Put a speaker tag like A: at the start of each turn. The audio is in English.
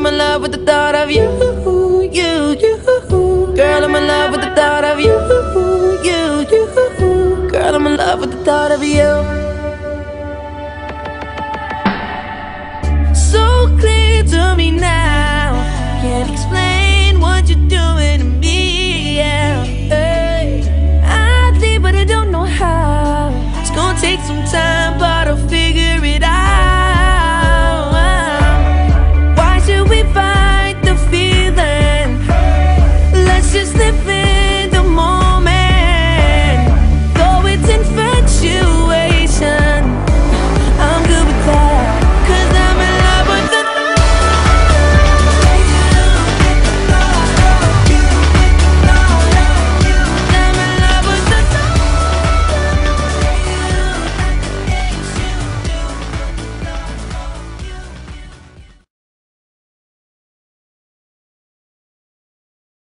A: I'm in love with the thought of you, you, you. Girl, I'm in love with the thought of you, you, you. Girl, I'm in love with the thought of you. So clear to me now, can't explain what you're doing to me. Yeah, hey. I think, but I don't know how. It's gonna take some time.